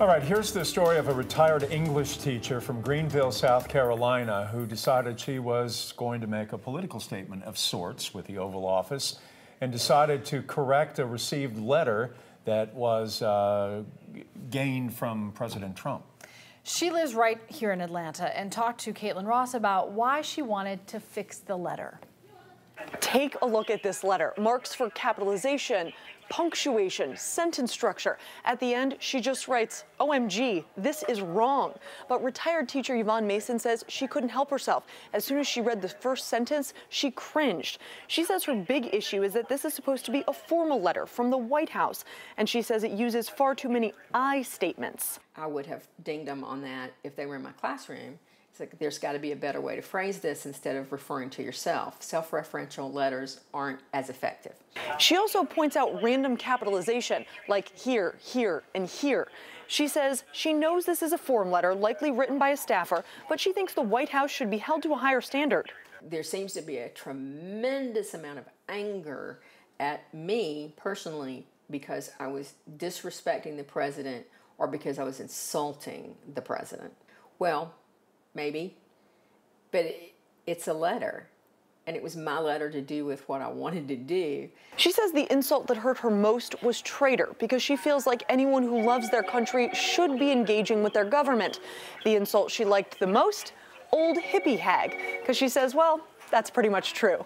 All right, here's the story of a retired English teacher from Greenville, South Carolina, who decided she was going to make a political statement of sorts with the Oval Office and decided to correct a received letter that was uh, gained from President Trump. She lives right here in Atlanta and talked to Kaitlyn Ross about why she wanted to fix the letter. Take a look at this letter. Marks for capitalization, punctuation, sentence structure. At the end, she just writes, OMG, this is wrong. But retired teacher Yvonne Mason says she couldn't help herself. As soon as she read the first sentence, she cringed. She says her big issue is that this is supposed to be a formal letter from the White House, and she says it uses far too many I statements. I would have dinged them on that if they were in my classroom. It's like there's got to be a better way to phrase this instead of referring to yourself. Self referential letters aren't as effective. She also points out random capitalization, like here, here, and here. She says she knows this is a form letter, likely written by a staffer, but she thinks the White House should be held to a higher standard. There seems to be a tremendous amount of anger at me personally because I was disrespecting the president or because I was insulting the president. Well, maybe, but it, it's a letter. And it was my letter to do with what I wanted to do. She says the insult that hurt her most was traitor because she feels like anyone who loves their country should be engaging with their government. The insult she liked the most, old hippie hag, because she says, well, that's pretty much true.